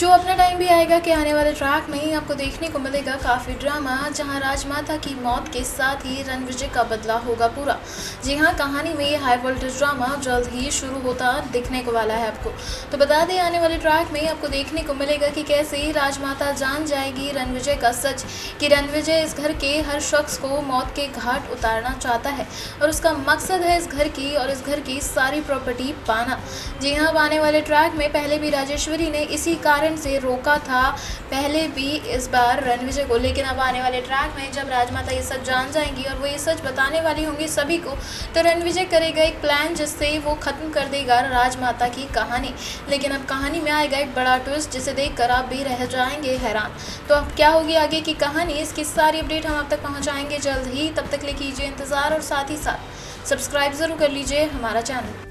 Show अपना time भी आएगा कि आने वाले ट्रैक में ही आपको देखने को मिलेगा काफ़ी ड्रामा जहाँ राजमाता की मौत के साथ ही रणविजय का बदला होगा पूरा। जी हाँ, कहानी में ये हाई वोल्टेज ड्रामा जल्द ही शुरू होता, दिखने को वाला है आपको। तो बता दें, आने वाले ट्रैक में आपको देखने को मिलेगा कि कैसे राजमाता जान जाएगी रणविजय का सच, कि रणविजय इस घर के हर शख्स को मौत के घाट उतारना चाहता है, और उसका मकसद है इस घर की और इस घर की सारी प्रॉपर्टी पाना। जी हाँ आने वाले ट्रैक में पहले भी राजेश्वरी ने इसी कारण कारण से रोका था। पहले भी इस बार रणविजय को, लेकिन अब आने वाले ट्रैक में जब राजमाता ये सच जान जाएँगी और वो ये सच बताने वाली होंगी सभी को तो रणविजय करेगा एक प्लान जिससे वो ख़त्म कर देगा राजमाता की कहानी। लेकिन अब कहानी में आएगा एक बड़ा ट्विस्ट जिसे देख आप भी रह जाएँगे हैरान। तो अब क्या होगी आगे की कहानी? इसकी सारी अपडेट हम अब तक पहुँचाएँगे जल्द ही। तब तक ले कीजिए इंतज़ार और साथ ही साथ सब्सक्राइब ज़रूर कर लीजिए हमारा चैनल